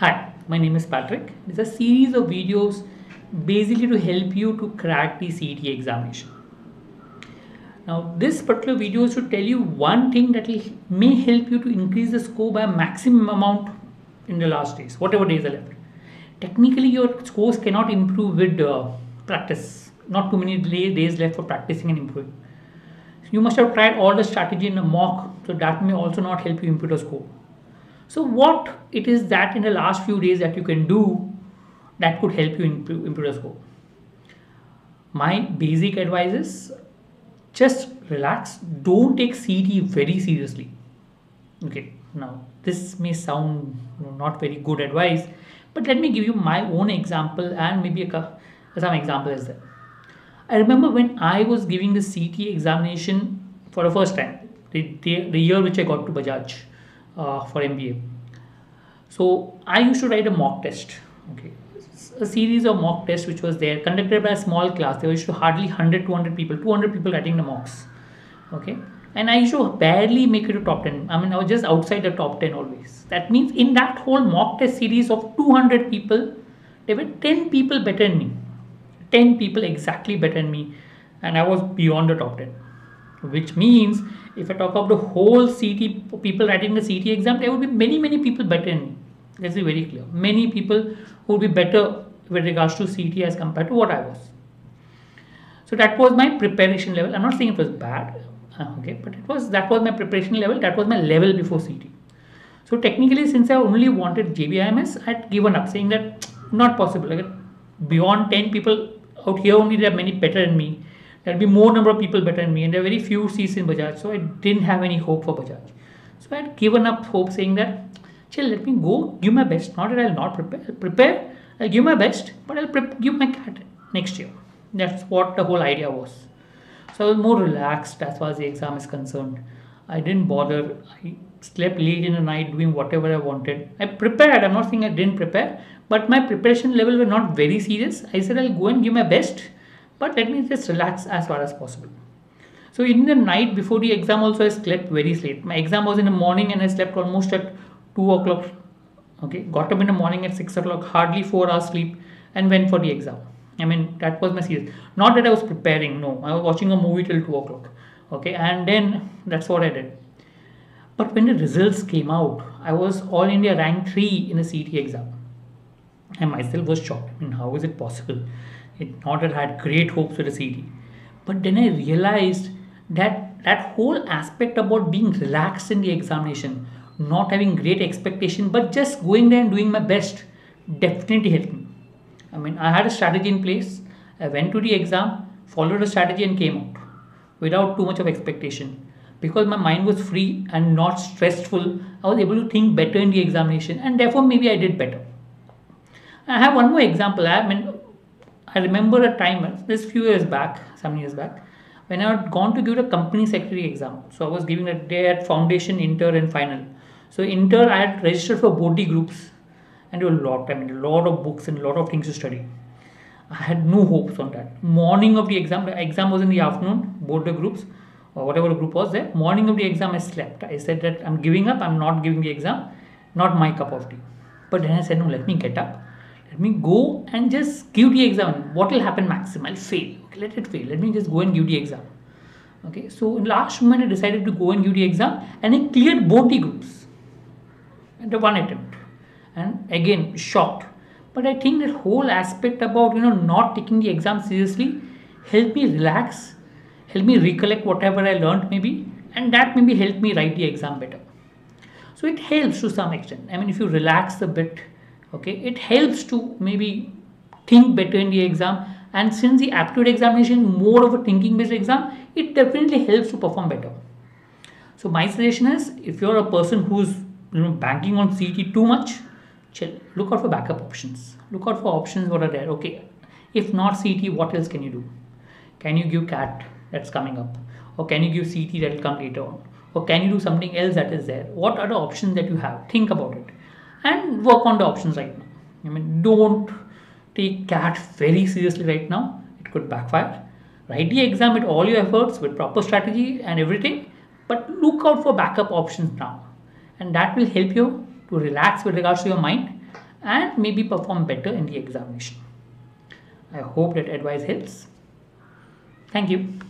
Hi, my name is Patrick. It's a series of videos basically to help you to crack the CET examination. Now, this particular video is to tell you one thing that will, may help you to increase the score by a maximum amount in the last days, whatever days are left. Technically, your scores cannot improve with uh, practice. Not too many days left for practicing and improving. You must have tried all the strategy in a mock, so that may also not help you improve the score. So, what it is that in the last few days that you can do that could help you improve, improve score? My basic advice is just relax. Don't take CET very seriously. Okay, now this may sound not very good advice, but let me give you my own example and maybe a, some example as. I remember when I was giving the CET examination for the first time, the, the, the year which I got to Bajaj uh, for MBA. So I used to write a mock test. Okay, a series of mock tests which was there conducted by a small class. There used to hardly 100, 200 people, 200 people writing the mocks. Okay, and I used to barely make it to top 10. I mean, I was just outside the top 10 always. That means in that whole mock test series of 200 people, there were 10 people better than me 10 people exactly better than me and I was beyond the top 10 which means if I talk about the whole CET people writing the CET exam there would be many many people better me. Let's be very clear. Many people who would be better with regards to CET as compared to what I was. So that was my preparation level. I'm not saying it was bad uh, okay but it was that was my preparation level. That was my level before CET. so technically since I only wanted JBIMS I had given up saying that not possible. Like beyond 10 people out here only there are many better than me. There'll be more number of people better than me, and there are very few seats in Bajaj. So I didn't have any hope for Bajaj. So I had given up hope, saying that, chill, let me go, give my best. Not that I'll not prepare. Prepare, I'll give my best, but I'll give my CAT next year. That's what the whole idea was. So I was more relaxed as far as the exam is concerned. I didn't bother. I slept late in the night doing whatever I wanted. I prepared. I'm not saying I didn't prepare, but my preparation level were not very serious. I said I'll go and give my best, but let me just relax as far as possible. So in the night before the exam also I slept very late. My exam was in the morning and I slept almost at 2 o'clock. Okay, got up in the morning at 6 o'clock, hardly 4 hours sleep and went for the exam. I mean that was my serious. Not that I was preparing, no. I was watching a movie till 2 o'clock. Okay, and then that's what I did. But when the results came out, I was all India rank 3 in a CET exam. I myself was shocked. I mean, how is it possible? It not I had great hopes for the CET. But then I realized that that whole aspect about being relaxed in the examination, not having great expectation, but just going there and doing my best definitely helped me. I mean, I had a strategy in place. I went to the exam, followed the strategy, and came out without too much of expectation. Because my mind was free and not stressful, I was able to think better in the examination, and therefore, maybe I did better. I have one more example. I mean, I remember a time, this few years back, some years back, when I had gone to give a company secretary exam. So I was giving a day at foundation, inter, and final. So inter, I had registered for both groups, and a lot. I mean, a lot of books and a lot of things to study. I had no hopes on that. Morning of the exam, the exam was in the afternoon, both groups, or whatever group was there. Morning of the exam, I slept. I said that I'm giving up. I'm not giving the exam. Not my cup of tea. But then I said, no, let me get up let me go and just give the exam. What will happen maximum? I'll fail. Okay, let it fail. Let me just go and give the exam. Okay so in last moment i decided to go and give the exam and i cleared both the groups at the one attempt. And again shocked. But i think that whole aspect about you know not taking the exam seriously helped me relax help me recollect whatever i learned maybe and that maybe helped me write the exam better. So it helps to some extent. I mean if you relax a bit okay it helps to maybe think better in the exam. And since the aptitude examination is more of a thinking based exam it definitely helps to perform better. So my suggestion is if you're a person who's you know banking on CET too much chill look out for backup options. Look out for options what are there. Okay if not CET what else can you do? Can you give CAT that's coming up? Or can you give CET that will come later on? Or can you do something else that is there? What are the options that you have? Think about it and work on the options right now. I mean, don't take CAT very seriously right now. It could backfire. Write the exam with all your efforts, with proper strategy and everything, but look out for backup options now. And that will help you to relax with regards to your mind and maybe perform better in the examination. I hope that advice helps. Thank you.